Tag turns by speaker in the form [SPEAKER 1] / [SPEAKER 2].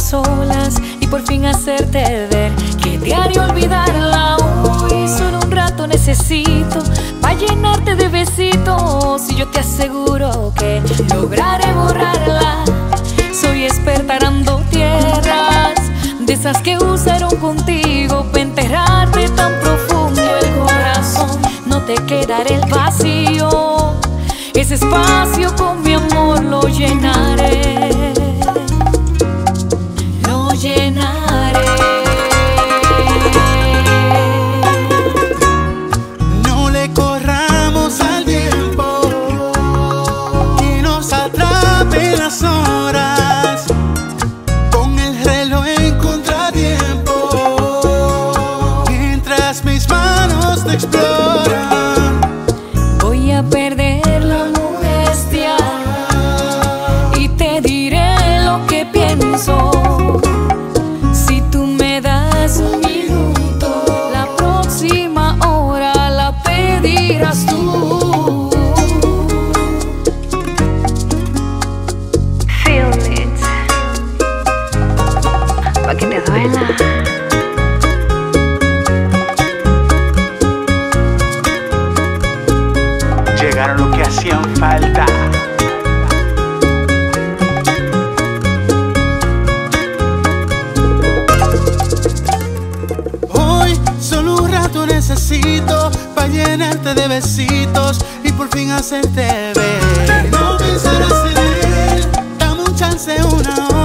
[SPEAKER 1] solas y por fin hacerte ver que diario olvidarla hoy solo un rato necesito para llenarte de besitos y yo te aseguro que lograré borrarla. Soy experta arando tierras de esas que usaron contigo para enterrarte tan profundo el corazón. No te quedará el vacío, ese espacio con mi amor lo llenaré. Voy a perder la modestia y te diré lo que pienso. Si tú me das un minuto, la próxima hora la pedirás tú.
[SPEAKER 2] Feel it. Pa' que te duela.
[SPEAKER 3] lo que hacían falta.
[SPEAKER 4] Hoy solo un rato necesito para llenarte de besitos y por fin hacerte ver. No pensarás en él, dame un chance una hora.